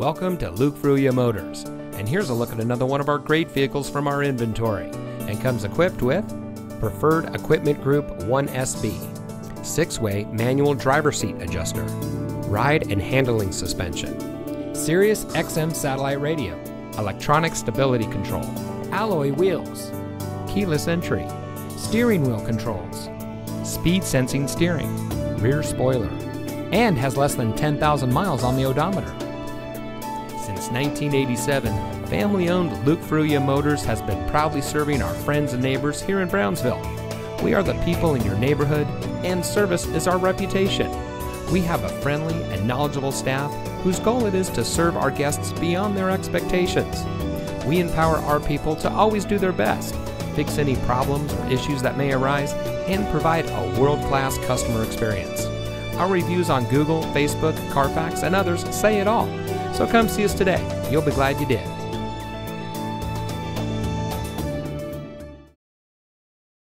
Welcome to Luke Fruia Motors, and here's a look at another one of our great vehicles from our inventory, and comes equipped with Preferred Equipment Group 1SB, six-way manual driver seat adjuster, ride and handling suspension, Sirius XM satellite radio, electronic stability control, alloy wheels, keyless entry, steering wheel controls, speed sensing steering, rear spoiler, and has less than 10,000 miles on the odometer. Since 1987, family owned Luke Fruia Motors has been proudly serving our friends and neighbors here in Brownsville. We are the people in your neighborhood, and service is our reputation. We have a friendly and knowledgeable staff whose goal it is to serve our guests beyond their expectations. We empower our people to always do their best, fix any problems or issues that may arise, and provide a world class customer experience. Our reviews on Google, Facebook, Carfax, and others say it all. So come see us today. You'll be glad you did.